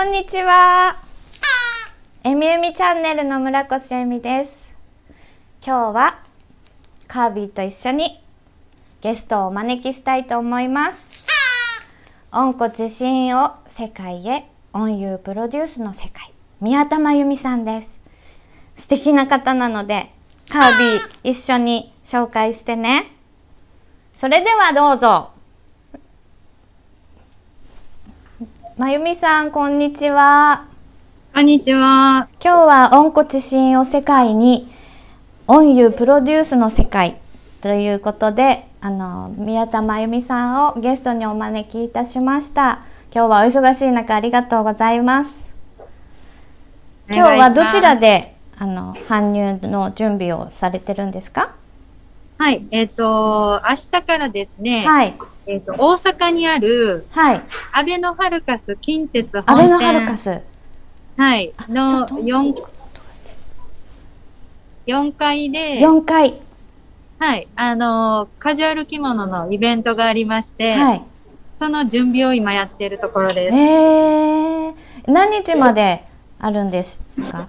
こんにちは。えみえみチャンネルの村越えみです。今日はカービィと一緒にゲストをお招きしたいと思います。温故知新を世界へ音遊プロデュースの世界宮田真由美さんです。素敵な方なのでカービィ一緒に紹介してね。それではどうぞ。まゆみさん、こんにちは。こんにちは。今日は温故知新を世界に音遊プロデュースの世界ということで、あの、宮田真由美さんをゲストにお招きいたしました。今日はお忙しい中ありがとうございます。今日はどちらでで、あの、搬入の準備をされてるんですか？はい、えっ、と、明日からですね、はい。えっ、と、大阪にある、はい。アベノハルカス近鉄本ア店。ベノハルカス。はい、のっと4、4階で、4階。はい、あの、カジュアル着物のイベントがありまして、はい。その準備を今やっているところです。えー、何日まであるんですか？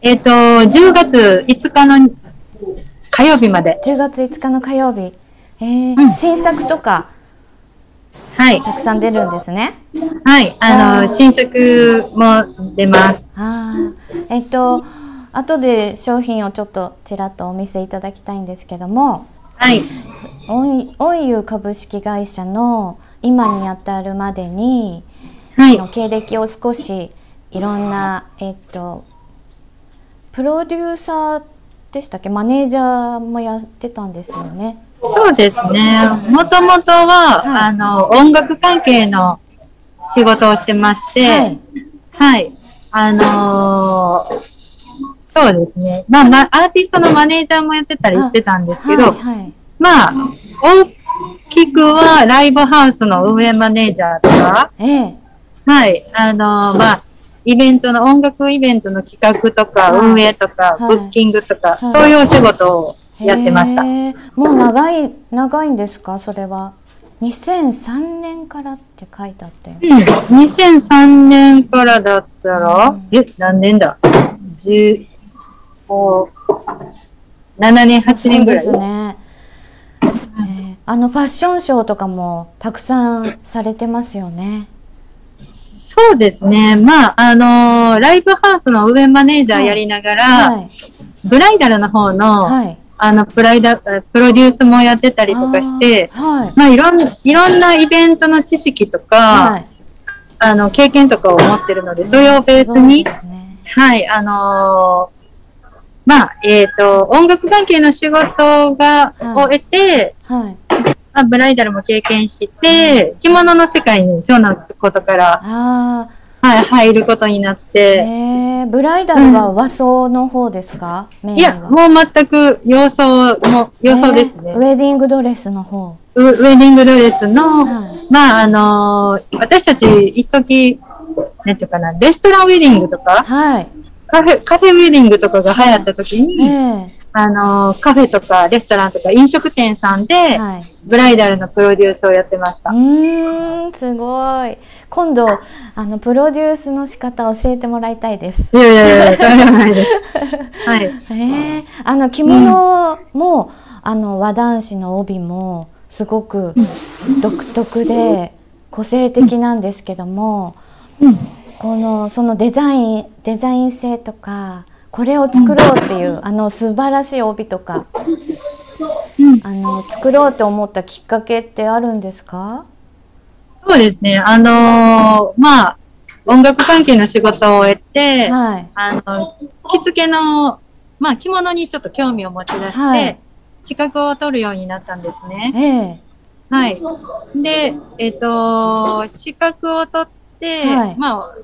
えっ、と、10月5日の火曜日まで。10月5日の火曜日、えーうん新作とかはい、たくさん出るんですね。はい、あの、新作も出ます。あー。えっと後で商品をちょっとちらっとお見せいただきたいんですけども。はい、音音遊株式会社の今に至るまでに、はい。の、経歴を少しいろんなえっとプロデューサーでしたっけ？マネージャーもやってたんですよね。そうですね。もともとは、はいあの、音楽関係の仕事をしてまして、ははいい。あのーそうですね。まあ、まあ、アーティストのマネージャーもやってたりしてたんですけど、はいはいまあ、大きくはライブハウスの運営マネージャーとか、ええはい。あのーまあ、イベントの、音楽イベントの企画とか、はい運営とか、はいブッキングとか、はいそういうお仕事をやってました。もう長い長いんですか？それは。2003年からって書いてあったよ、うん、2003年からだったら、うん。え、何年だ ?10、こう7年、8年ぐらい？そうですね、えーあのファッションショーとかもたくさんされてますよね。そうですね。まあ、あのーライブハウスの運営マネージャーやりながら、はい。ブライダルの方の、はいあの、プライダ、プロデュースもやってたりとかして、はい。まあ、いろん、いろんなイベントの知識とか、はい。あの、経験とかを持ってるので、それをベースにね。はい、あのーまあ、えっ、と、音楽関係の仕事が、はいを得て、はい。まあ、ブライダルも経験して、着物の世界にひょんなことから、あはい、入ることになっーて、えー、ブライダルは和装の方ですか、メインいや、はもう全く洋装も、洋装ですね。えーウェディングドレスの方。ウウェディングドレスの、はい。まあ、あのー私たち、一時なんていうかな、レストランウェディングとか、はい。カフェ、カフェウェディングとかが流行った時えに、えあのーカフェとかレストランとか飲食店さんで、はいブライダルのプロデュースをやってました。うーん、すごい。今度、あの、プロデュースの仕方教えてもらいたいです。いやいやいや、ないです。はい。へえあの、着物も、あの、和男子の帯も、すごく独特で、個性的なんですけども、うん。この、そのデザイン、デザイン性とか、これを作ろうっていう、あの、素晴らしい帯とか、うんあの、作ろうと思ったきっかけってあるんですか？そうですね。あのーまあ、音楽関係の仕事を終えて、はい。あの、着付けの、まあ、着物にちょっと興味を持ち出して、はい資格を取るようになったんですね。ええはい。で、えっ、と、資格を取って、はいまあ、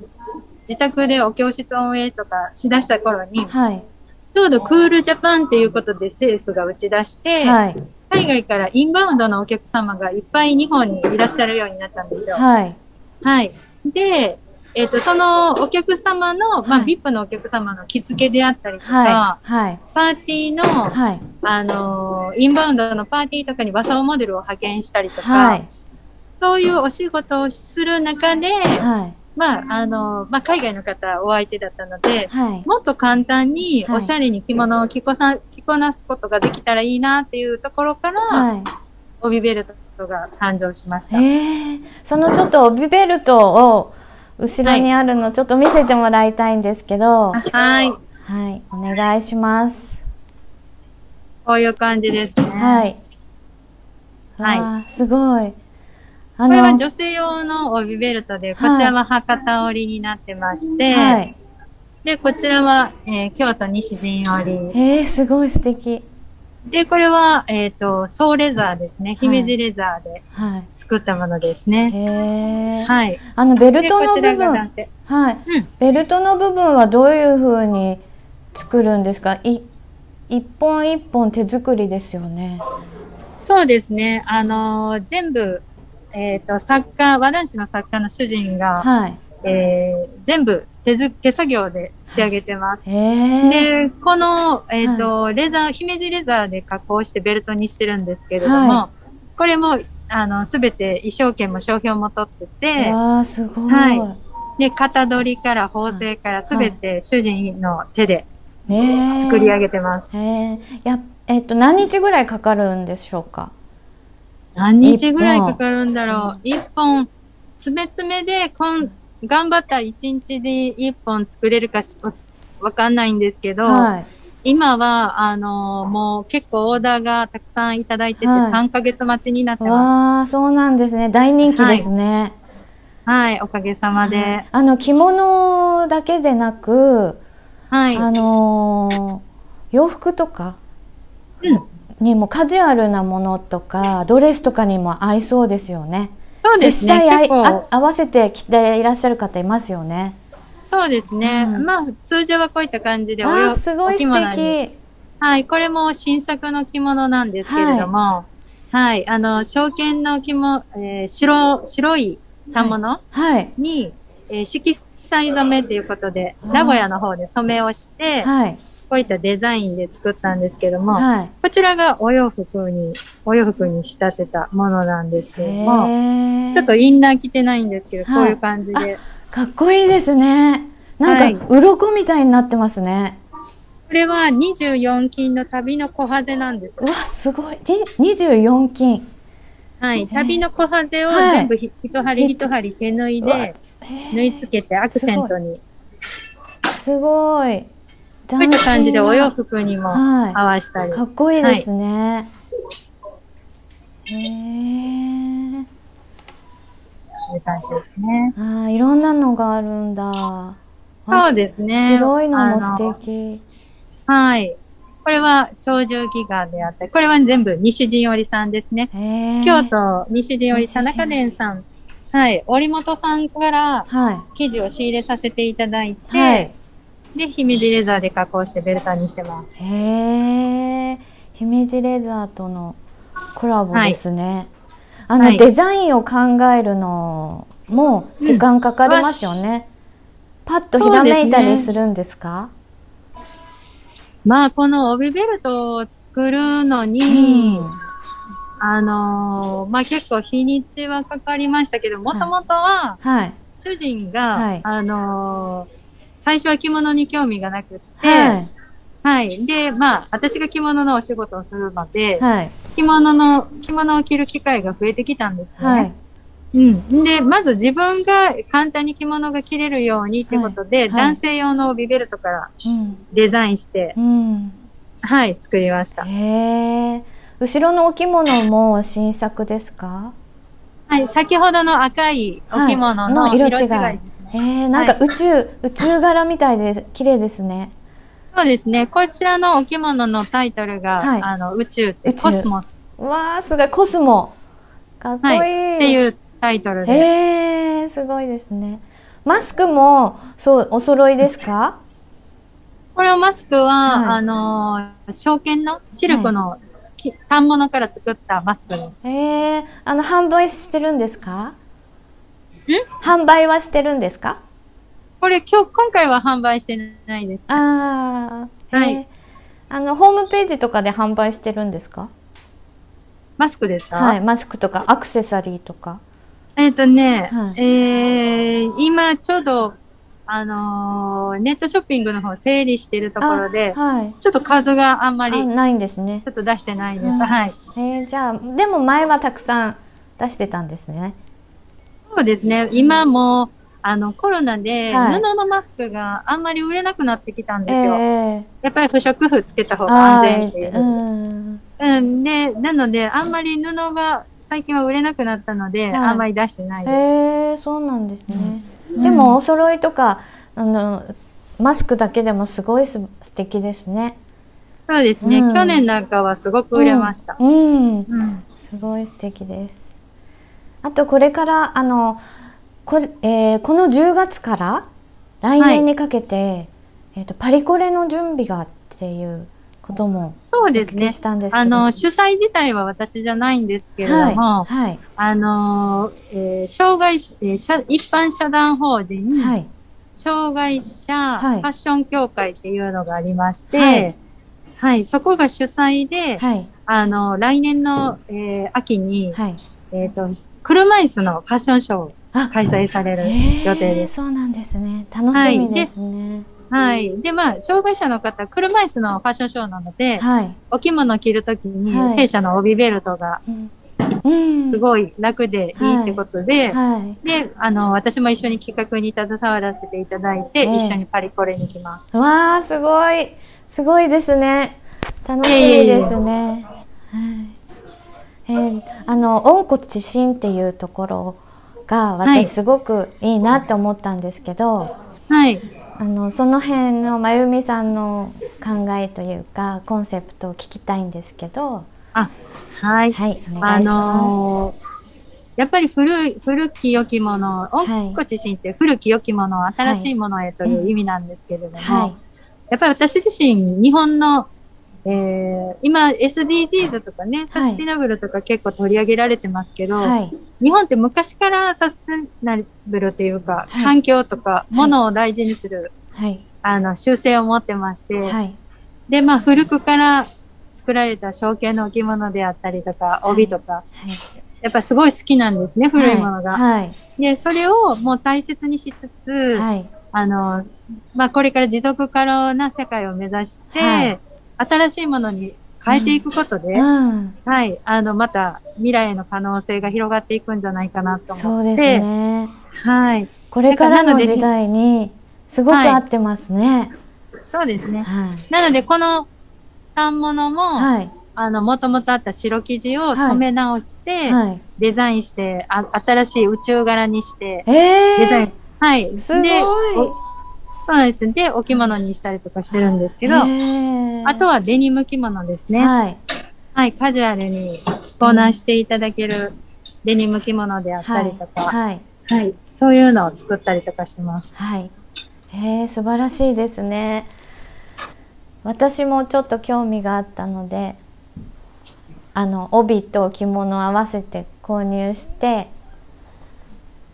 自宅でお教室運営とかしだした頃に、はい。ちょうどクールジャパンっていうことで政府が打ち出して、はい。海外からインバウンドのお客様がいっぱい日本にいらっしゃるようになったんですよ。はい。はい。で、えっ、と、そのお客様の、まあ、はい VIP のお客様の着付けであったりとか、はい。はい。パーティーの、はい。あのーインバウンドのパーティーとかに和装モデルを派遣したりとか、はい。そういうお仕事をする中で、はい。まあ、あの、まあ、海外の方お相手だったので、はい。もっと簡単にはいおしゃれに着物を着こさ、着こなすことができたらいいなっていうところから、はい。帯ベルトが誕生しました。ええそのちょっと帯ベルトを後ろにあるのちょっと見せてもらいたいんですけど、あはい。はい、お願いします。こういう感じですね。はい。はいすごい。あこれは女性用の帯ベルトで、こちらは博多織りになってまして、はい。で、こちらは、えー京都西陣織。えー、すごい素敵。で、これは、えっ、と、ソーレザーですね。姫路レザーではい。作ったものですね。へえ。はい。あのベルで、トの部分。はい。うん。ベルトの部分はどういう風に作るんですか？い一本一本手作りですよね。そうですね。あのー全部、えっ、と、作家、和男子の作家の主人が、はい。えー全部手ず手作業で仕上げてます。で、この、えっ、と、レザー、姫路レザーで加工してベルトにしてるんですけれども、はこれも、あの、すべて衣装券も商標も取ってて、わあすごい。はで、型取りから縫製からすべて主人の手で作り上げてます。へえ。やえっと何日ぐらいかかるんでしょうか？何日ぐらいかかるんだろう。一本、詰め詰めで、こん、頑張ったら一日で一本作れるかしわわかんないんですけど、はい。今は、あのもう結構オーダーがたくさんいただいてて、はい3ヶ月待ちになってまわあそうなんですね。大人気ですね。す。はい、おかげさまで。あの着物だけでなく、はい。あのー洋服とかうん。にもカジュアルなものとかドレスとかにも合いそうですよね。そうですね。実際あ合わせて着ていらっしゃる方いますよね。そうですね。うんまあ、通常はこういった感じでおあよーすごいお着素物に敵。はい、これも新作の着物なんですけれども、はい、あの、証券の着物、えー白、白い反物はいに、えー色彩染めということで、名古屋の方で染めをして、はいこういったデザインで作ったんですけども、はい。こちらがお洋服に、お洋服に仕立てたものなんですけれども、ちょっとインナー着てないんですけど、はいこういう感じで。かっこいいですね。なんか、はい鱗みたいになってますね。これは24金の旅の小ハゼなんですう。わすごい。に24金。はい。旅の小ハゼをはい全部ひ一針一針手縫いで縫い付けてアクセントに。すごい。こういった感じでお洋服服にも合はわしたり。い。かっこいいですね。へえ。こういう感じですね。あーいろんなのがあるんだ。そうですね。白いのもあ素敵。はい。これは鳥獣ギガであったり、これは全部西陣織さんですね。京都西陣織田中伝さん。はい。織本さんからは生地を仕入れさせていただいい。て、はい。で、姫路レザーで加工してベルトにしてます。へえ。姫路レザーとのコラボですね。あの、はいデザインを考えるのも時間かかりますよね。パッとひらめいたりするんですか？まあ、この帯ベルトを作るのに、うんあのーまあ結構日にちはかかりましたけど、もともとははい。主人が、はいあのー最初は着物に興味がなくって、ははい。い。で、まあ、私が着物のお仕事をするので、はい。着物の、着物を着る機会が増えてきたんですね。はい。うん。で、まず自分が簡単に着物が着れるようにってことで、男性用の帯ベルトからうん。デザインして、うん。はい、作りました。へえ。後ろのお着物も新作ですか？はい、先ほどの赤いお着物はいのの色違い。へえ、なんか宇宙、宇宙柄みたいで綺麗ですね。そうですね。こちらのお着物のタイトルが、はいあの、宇宙コスモス、うわあ、すごいコスモ。かっこいい。はい、っていうタイトルで。へえ、すごいですね。マスクもそうお揃いですか？これをマスクは、はいあのー、証券のシルクの、き反物から作ったマスクです。へえ、あの販売してるんですか？販売はしてるんですか？これ今日、今回は販売してないです。ああ、はいあのホームページとかで販売してるんですか？マスクですか？はい、マスクとかアクセサリーとか。えっ、とね、はいえー、今ちょうど、あのーネットショッピングの方整理してるところで、あはい。ちょっと数があんまり、ないんですね。っと出してないです。うんはい。えー、じゃあでも前はたくさん出してたんですね。そうですね。今も、あの、コロナで、はい布のマスクがあんまり売れなくなってきたんですえよ。えやっぱり不織布つけた方があ安全っていうー。うん。うん。で、なので、あんまり布が最近は売れなくなったので、はいあんまり出してないです。へえそうなんですね。うんでもお揃いとかあのマスクだけでもすごいす素敵ですね。そうですね、うん去年なんかはすごく売れました。うん。うんうん。すごい素敵です。あとこれからあのこれ、えーこの10月から来年にかけて、えっ、とパリコレの準備がっていうこともそうですねお聞きし。たんですけど。あの、主催自体は私じゃないんですけれども、はいはいあの、えー障害し、えー社一般社団法人、はい障害者はいファッション協会っていうのがありまして、ははいい、そこが主催で、はいあの、来年の、えー秋に、はい。えっ、と、車椅子のファッションショー開催されるえー予定です。そうなんですね。楽しみですね。はい。で、まあ、障害者の方、車椅子のファッションショーなので、はい。お着物着るときに、はい弊社の帯ベルトが。すごい楽でいいってことで、はい。で、あの、私も一緒に企画に携わらせていただいて、ええ一緒にパリコレに行きます。わあすごいすごいですね。楽しみですね。はい。えーあの温故知新っていうところがはい私すごくいいなって思ったんですけど、はい。あのその辺のまゆみさんの考えというかコンセプトを聞きたいんですけど、あ、はい。はいおあ願いしまのーやっぱり古い、古き良きもの、はい温故知新って古き良きもの、新しいものへという意味なんですけれども、す。はいやっぱり私自身、日本の、えー、今 SDGs とかね、サスティナブルとか結構取り上げられてますけど、はい。日本って昔からサステナブルっていうか、はい。環境とか、い。ものを大事にする、はい。あの、習性を持ってまして、はい。で、まあ、古くから作られた象形の置物であったりとか、帯とか、はい。やっぱすごい好きなんですね、古いものが。はい。で、それをもう大切にしつつ、はい。あの、まあ、これから持続可能な世界を目指して、はい新しいものに変えていくことで、うんはい、あの、また未来への可能性が広がっていくんじゃないかなとそうです思って、ね。はい。これからなの時代にすごく合ってますね。そうですね。はい。なので、この反物も、はい。あの、もともとあった白生地を染め直して、はい。デザインしてあ、新しい宇宙柄にして、えデザインえ、はい。すごいそうです。で、お着物にしたりとかしてるんですけど、ええあとはデニム着物ですね。はい。はい、カジュアルにコーナーしていただけるデニム着物であったりとか、はい、はい。そういうのを作ったりとかしてます。はい。へえ、素晴らしいですね。私もちょっと興味があったので、あの帯と着物を合わせて購入して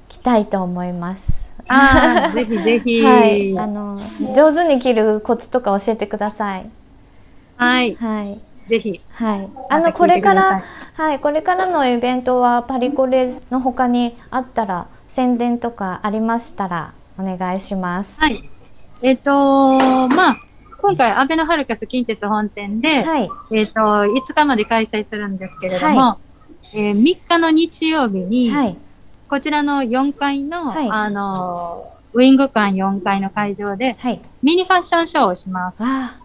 着たいと思います。ああ、ぜひぜひ。はい、あの上手に着るコツとか教えてください。はい、はい。ぜひ。はい。あのこれからいはいこれからのイベントはパリコレの他にあったら宣伝とかありましたらお願いします。はい。えっ、とまあ、今回、安倍のハルカス近鉄本店で、はいえっ、と、5日まで開催するんですけれども、はえー3日の日曜日に、はいこちらの4階の、はいあのー、ウィング館4階の会場で、はい。ミニファッションショーをします。わ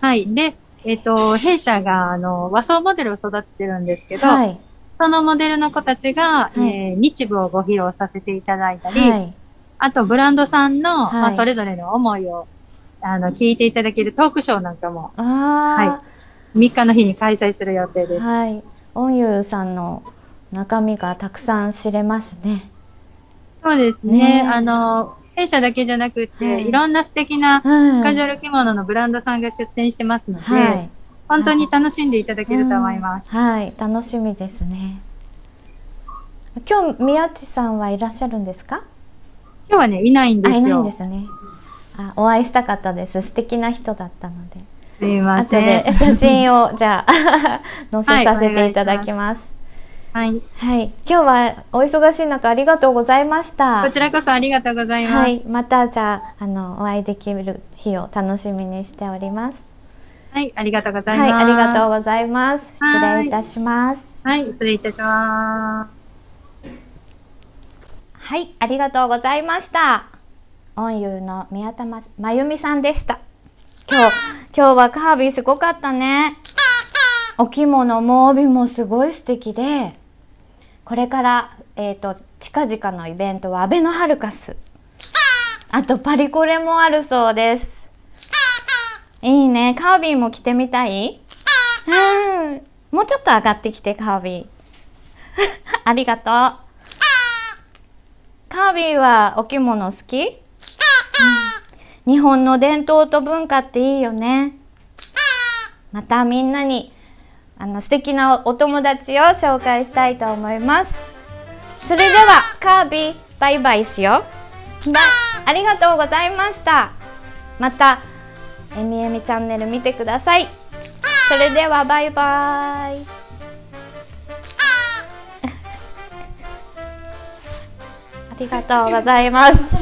はい。で、えっ、と、弊社が、あの、和装モデルを育ててるんですけど、あはいそのモデルの子たちが、いえー日舞をご披露させていただいたり、はいあと、ブランドさんの、はいまあ、それぞれの思いを、あの、聞いていただけるトークショーなんかも、あ3日の日に開催する予定です。あはい。オンユーさんの中身がたくさん知れますね。そうですね。ねあの、弊社だけじゃなくて、はいい、ろんな素敵なはい。カジュアル着物のブランドさんが出店してますので、はい。本当に楽しんでいただけると思います。うんはい、楽しみですね。今日宮地さんはいらっしゃるんですか？今日はね、いないんであ、すよ。いないんですね。あ、お会いしたかったです。素敵な人だったので。すいま後せん。で写真をじゃあ 載せさせていただきます。はい。はい、今日はお忙しい中ありがとうございましたこちらこそありがとうございます。は。い、またじゃああのお会いできる日を楽しみにしておりますはい、ありがとうございはい、ます。ありがとうう。ございます失礼いたしますはい、失礼いたします。はい、ありがとうございました。音優の宮田ままゆみさんでした。今日、今日はカービィすごかったね。お着物も帯もすごい素敵で、これから、えっ、と、近々のイベントはアベノハルカス。あとパリコレもあるそうです。いいね。カービィも着てみたい？うん。もうちょっと上がってきて、カービィ。ありがとう。カービィはお着物好き、うん日本の伝統と文化っていいよね。またみんなにあの素敵なお友達を紹介したいと思います。それではカービィバイバイしよう。バありがとうございました。またえみえみチャンネル見てください。それではバイバイ。ありがとうございます。